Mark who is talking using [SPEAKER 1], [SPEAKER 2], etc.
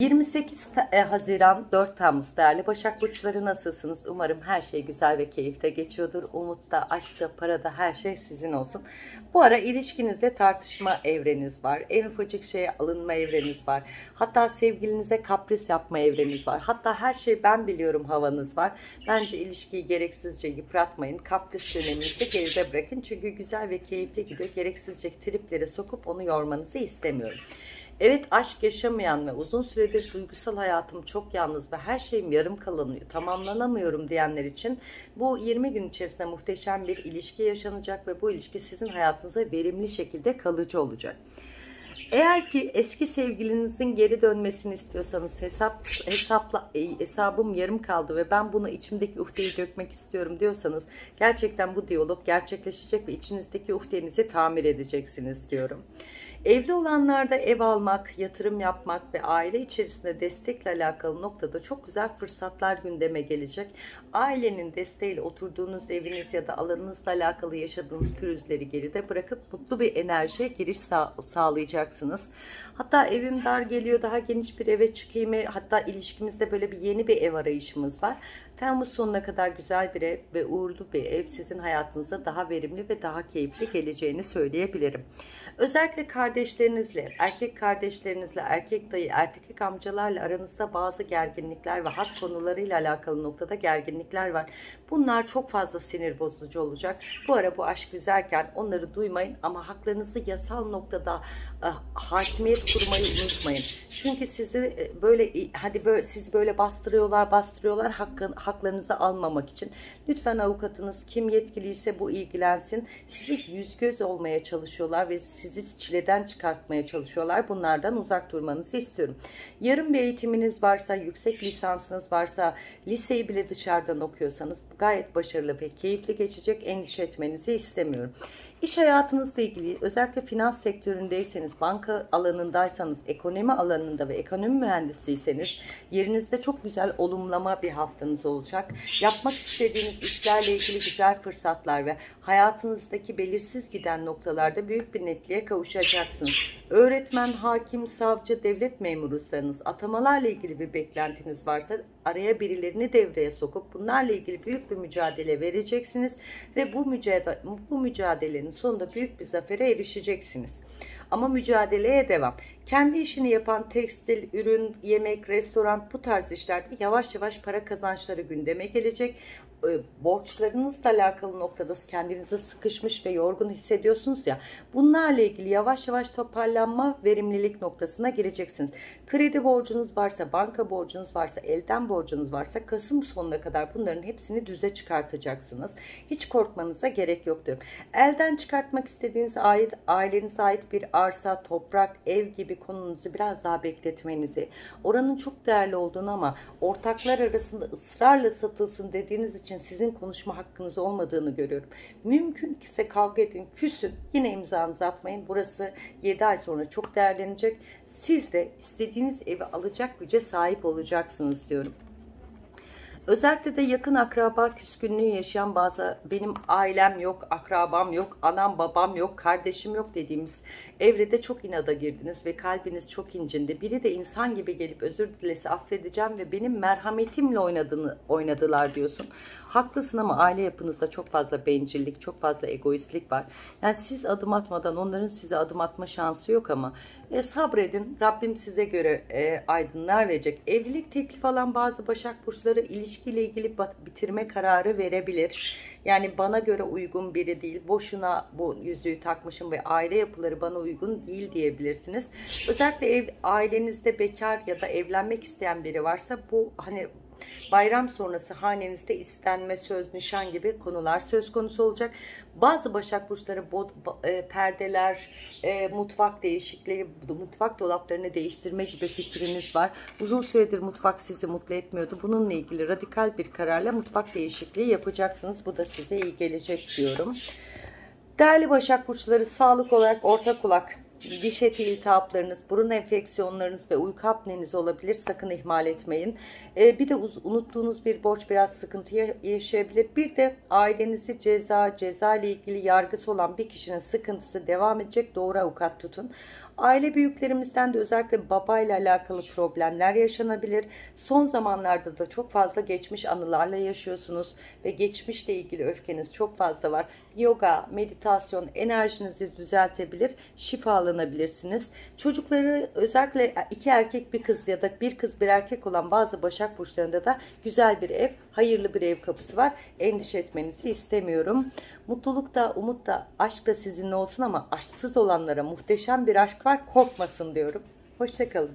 [SPEAKER 1] 28 e, Haziran 4 Temmuz değerli Başak Burçları nasılsınız? Umarım her şey güzel ve keyifte geçiyordur. Umutta, aşkta, parada her şey sizin olsun. Bu ara ilişkinizde tartışma evreniz var. En ufacık şeye alınma evreniz var. Hatta sevgilinize kapris yapma evreniz var. Hatta her şey ben biliyorum havanız var. Bence ilişkiyi gereksizce yıpratmayın. Kapris döneminizi geride bırakın. Çünkü güzel ve keyifli gidiyor. Gereksizce triplere sokup onu yormanızı istemiyorum. Evet aşk yaşamayan ve uzun süredir duygusal hayatım çok yalnız ve her şeyim yarım kalanıyor, tamamlanamıyorum diyenler için bu 20 gün içerisinde muhteşem bir ilişki yaşanacak ve bu ilişki sizin hayatınıza verimli şekilde kalıcı olacak. Eğer ki eski sevgilinizin geri dönmesini istiyorsanız hesap hesapla hesabım yarım kaldı ve ben bunu içimdeki uhdeyi dökmek istiyorum diyorsanız gerçekten bu diyalog gerçekleşecek ve içinizdeki uhdenizi tamir edeceksiniz diyorum. Evli olanlarda ev almak, yatırım yapmak ve aile içerisinde destekle alakalı noktada çok güzel fırsatlar gündeme gelecek. Ailenin desteğiyle oturduğunuz eviniz ya da alanınızla alakalı yaşadığınız pürüzleri geride bırakıp mutlu bir enerjiye giriş sağ sağlayacaksınız. Hatta evim dar geliyor daha geniş bir eve çıkayım hatta ilişkimizde böyle bir yeni bir ev arayışımız var. Temmuz sonuna kadar güzel bir ev ve uğurlu bir ev sizin hayatınıza daha verimli ve daha keyifli geleceğini söyleyebilirim. Özellikle kardeşlerinizle, erkek kardeşlerinizle, erkek dayı, erkek amcalarla aranızda bazı gerginlikler ve hak konularıyla alakalı noktada gerginlikler var. Bunlar çok fazla sinir bozucu olacak. Bu ara bu aşk güzelken onları duymayın ama haklarınızı yasal noktada e, hakimiyet kurmayı unutmayın. Çünkü sizi e, böyle hadi böyle siz böyle bastırıyorlar, bastırıyorlar hakkın haklarınızı almamak için. Lütfen avukatınız kim yetkiliyse bu ilgilensin. Sizi yüz göz olmaya çalışıyorlar ve sizi çileden çıkartmaya çalışıyorlar. Bunlardan uzak durmanızı istiyorum. Yarım bir eğitiminiz varsa, yüksek lisansınız varsa, liseyi bile dışarıdan okuyorsanız gayet başarılı ve keyifli geçecek endişe etmenizi istemiyorum. İş hayatınızla ilgili özellikle finans sektöründeyseniz, banka alanındaysanız, ekonomi alanında ve ekonomi mühendisiyseniz yerinizde çok güzel olumlama bir haftanız olacak. Yapmak istediğiniz işlerle ilgili güzel fırsatlar ve hayatınızdaki belirsiz giden noktalarda büyük bir netliğe kavuşacaksınız. Öğretmen, hakim, savcı, devlet memuruysanız, atamalarla ilgili bir beklentiniz varsa araya birilerini devreye sokup bunlarla ilgili büyük bir mücadele vereceksiniz ve bu mücadele bu mücadelenin sonunda büyük bir zafere erişeceksiniz. Ama mücadeleye devam. Kendi işini yapan tekstil, ürün, yemek, restoran bu tarz işlerde yavaş yavaş para kazançları gündeme gelecek. E, borçlarınızla alakalı noktada kendinizi sıkışmış ve yorgun hissediyorsunuz ya bunlarla ilgili yavaş yavaş toparlanma verimlilik noktasına gireceksiniz. Kredi borcunuz varsa, banka borcunuz varsa, elden borcunuz varsa Kasım sonuna kadar bunların hepsini düze çıkartacaksınız. Hiç korkmanıza gerek yok diyorum. Elden çıkartmak istediğiniz ait, ailenize ait bir arsa, toprak, ev gibi konunuzu biraz daha bekletmenizi, oranın çok değerli olduğunu ama ortaklar arasında ısrarla satılsın dediğiniz için için sizin konuşma hakkınız olmadığını görüyorum. Mümkünse kavga edin, küsün. Yine imzanızı atmayın. Burası 7 ay sonra çok değerlenecek. Siz de istediğiniz evi alacak güce sahip olacaksınız diyorum. Özellikle de yakın akraba küskünlüğü yaşayan bazı benim ailem yok, akrabam yok, anam babam yok, kardeşim yok dediğimiz evrede çok inada girdiniz ve kalbiniz çok incindi. Biri de insan gibi gelip özür dilesi affedeceğim ve benim merhametimle oynadığını oynadılar diyorsun. Haklısın ama aile yapınızda çok fazla bencillik, çok fazla egoistlik var. Yani siz adım atmadan onların size adım atma şansı yok ama e, sabredin. Rabbim size göre e, aydınlığa verecek. Evlilik teklifi alan bazı Başak Burçları ilişkiyle ilgili bitirme kararı verebilir. Yani bana göre uygun biri değil. Boşuna bu yüzüğü takmışım ve aile yapıları bana uygun değil diyebilirsiniz. Özellikle ev ailenizde bekar ya da evlenmek isteyen biri varsa bu hani Bayram sonrası hanenizde istenme, söz, nişan gibi konular söz konusu olacak. Bazı Başak Burçları bod, e, perdeler, e, mutfak değişikliği, mutfak dolaplarını değiştirme gibi fikriniz var. Uzun süredir mutfak sizi mutlu etmiyordu. Bununla ilgili radikal bir kararla mutfak değişikliği yapacaksınız. Bu da size iyi gelecek diyorum. Değerli Başak Burçları sağlık olarak orta kulak, diş eti iltihaplarınız, burun enfeksiyonlarınız ve uyku apneniz olabilir. Sakın ihmal etmeyin. Ee, bir de unuttuğunuz bir borç biraz sıkıntı yaşayabilir. Bir de ailenizi ceza, ceza ile ilgili yargısı olan bir kişinin sıkıntısı devam edecek. Doğru avukat tutun. Aile büyüklerimizden de özellikle babayla alakalı problemler yaşanabilir. Son zamanlarda da çok fazla geçmiş anılarla yaşıyorsunuz ve geçmişle ilgili öfkeniz çok fazla var. Yoga, meditasyon enerjinizi düzeltebilir, şifalanabilirsiniz. Çocukları özellikle iki erkek bir kız ya da bir kız bir erkek olan bazı Başak Burçlarında da güzel bir ev, hayırlı bir ev kapısı var. Endişe etmenizi istemiyorum. Mutluluk da, umut da, aşk da sizinle olsun ama aşksız olanlara muhteşem bir aşk var. Korkmasın diyorum. Hoşçakalın.